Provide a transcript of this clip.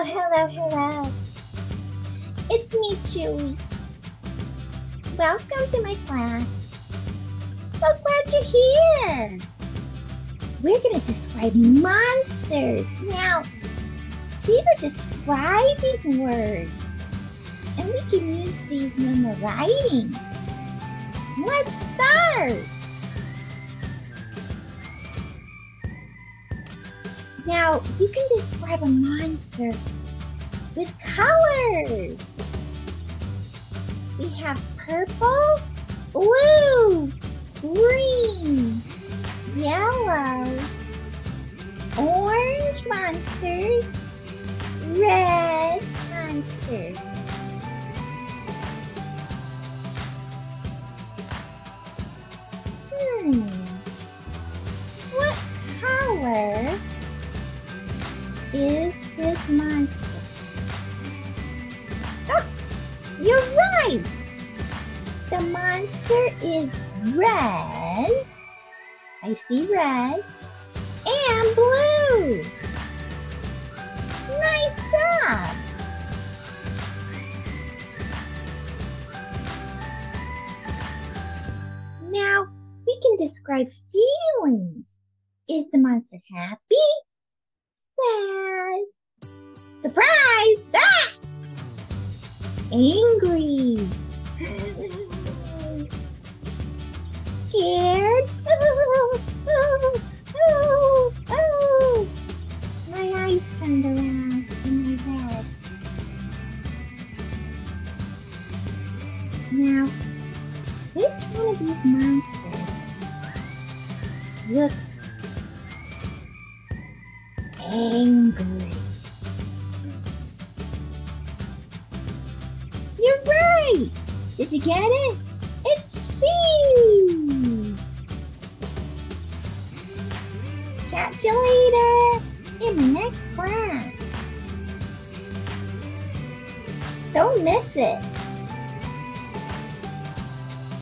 Hello, hello, hello. It's me, Chewy. Welcome to my class. So glad you're here. We're going to describe monsters. Now, these are describing words. And we can use these when we're writing. Let's start. Now, you can describe a monster with colors. We have purple, blue, green, yellow, orange monsters, red monsters. Hmm. Is this monster? Oh, you're right. The monster is red. I see red and blue. Nice job. Now we can describe feelings. Is the monster happy? Angry? Scared? My eyes turned around in my head. Now, which one of these monsters looks angry? Did you get it? It's C! Catch you later in the next class. Don't miss it.